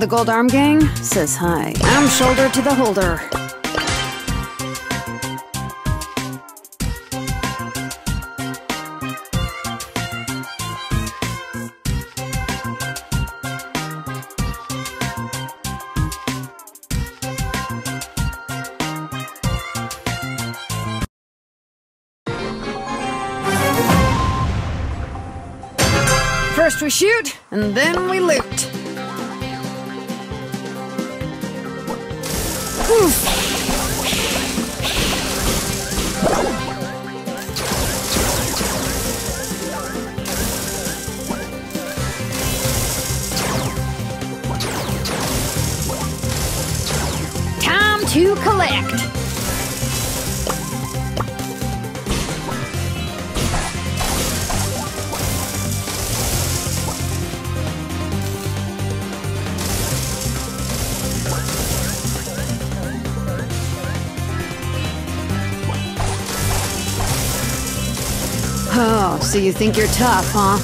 The Gold Arm Gang says hi. I'm shoulder to the holder. First we shoot, and then we loot. To collect. Oh, so you think you're tough, huh?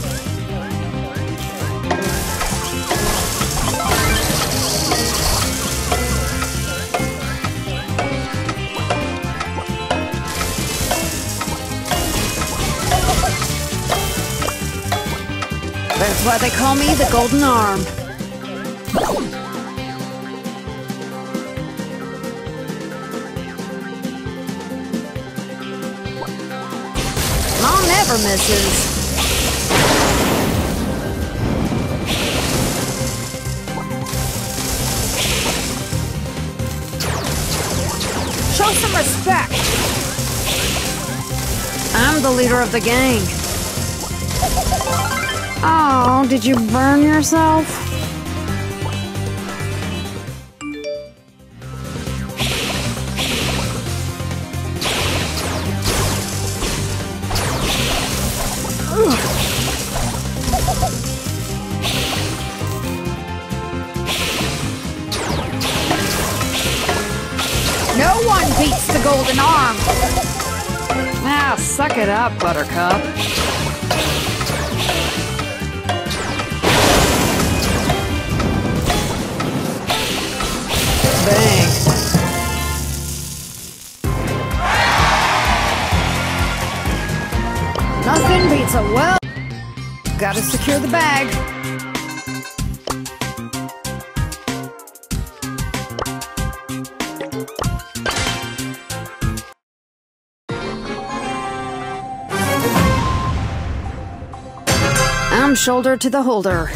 That's why they call me the Golden Arm. Never misses. Show some respect. I'm the leader of the gang. Oh, did you burn yourself? Golden arm! Ah, suck it up, Buttercup. Bang. Nothing beats a well. Gotta secure the bag. Shoulder to the holder.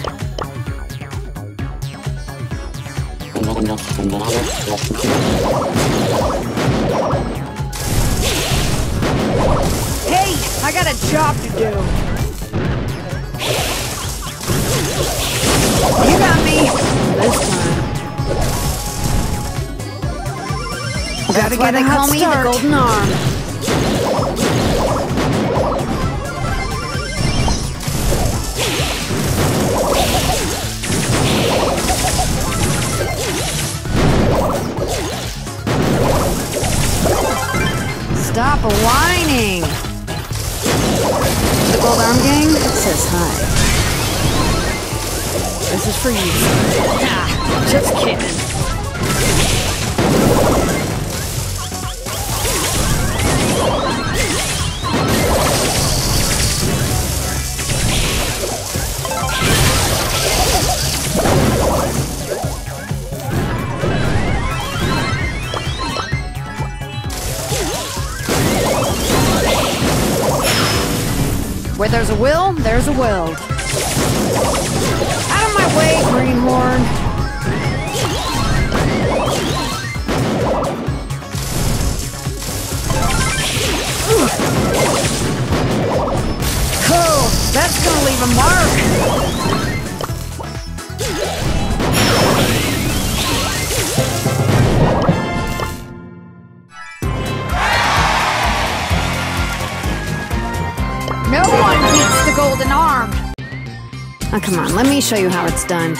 Hey, I got a job to do. You got me this time. Gotta get a call me the golden arm. Stop whining. The Gold Arm Gang says hi. This is for you. Ah, just kidding. Where there's a will, there's a will. Out of my way, Greenhorn. Beats the golden arm. Oh, come on, let me show you how it's done.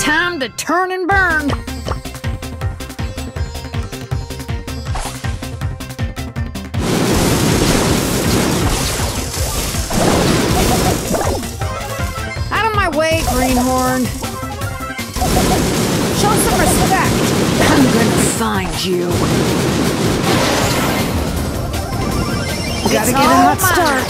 Time to turn and burn. Show some respect. I'm gonna find you. Gotta get a hot start.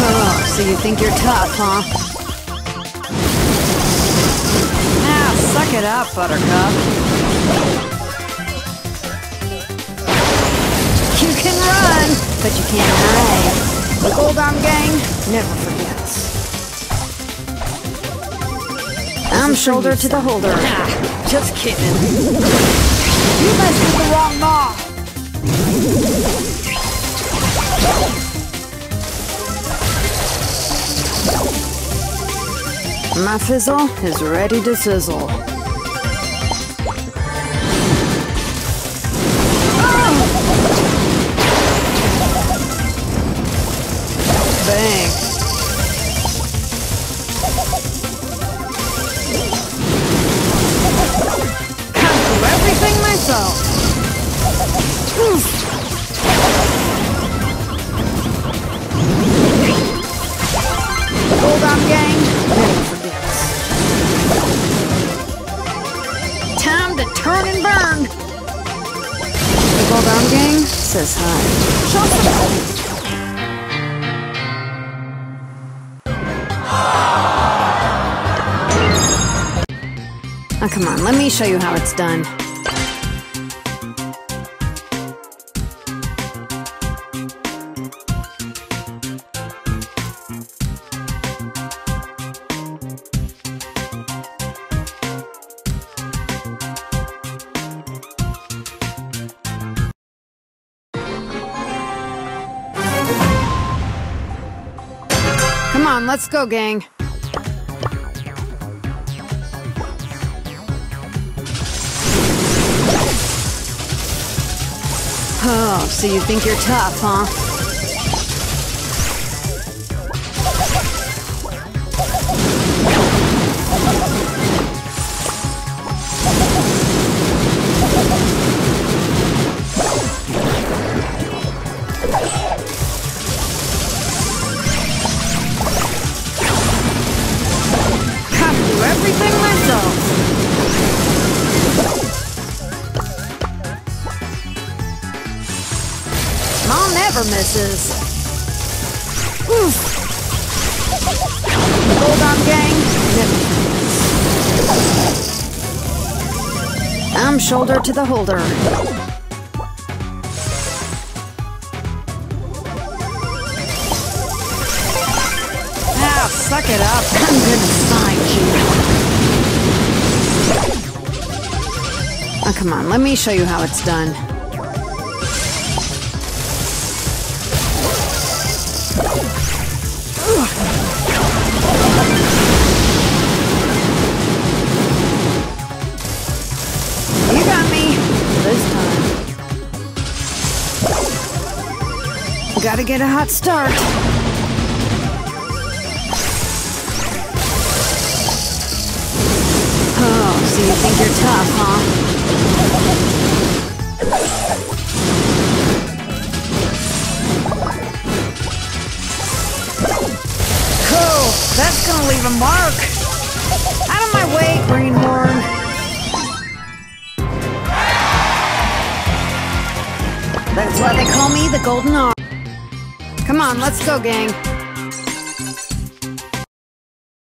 oh, so you think you're tough, huh? Now, suck it up, Buttercup. You can run, but you can't hide. The Gold Arm Gang never forgets. I'm shoulder to the holder. Ah, just kidding. You messed with the wrong mob. My fizzle is ready to sizzle. Can't do everything myself. Gold Arm Gang never forgets. Time to turn and burn. The Gold Arm Gang says hi. Show Oh, come on, let me show you how it's done. Come on, let's go, gang. Oh, so you think you're tough, huh? Never misses. Oof. Gold Arm Gang. I'm shoulder to the holder. Ah, suck it up. I'm gonna find you. Oh, come on, let me show you how it's done. Gotta get a hot start. Oh, so you think you're tough, huh? Cool. That's gonna leave a mark. Out of my way, Greenhorn. That's why they call me the Golden Arm. Come on, let's go, gang.